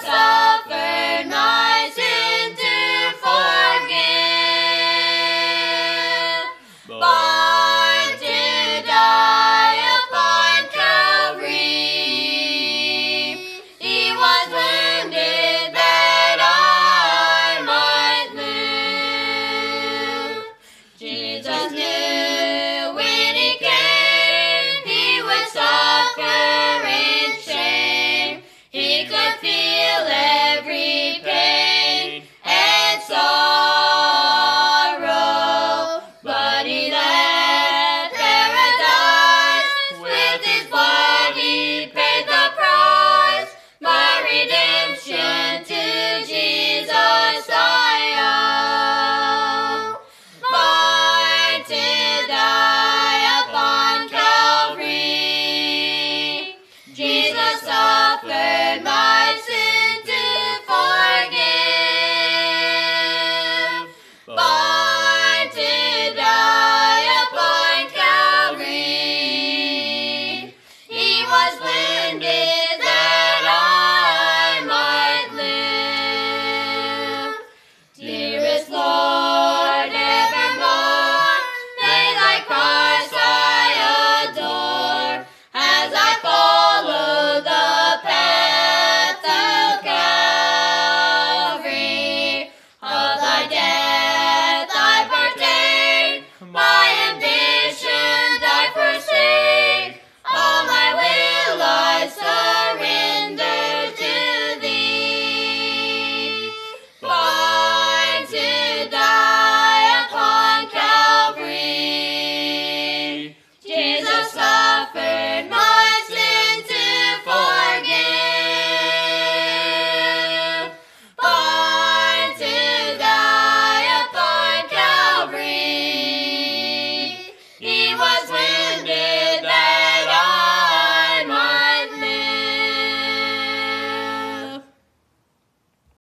Yes,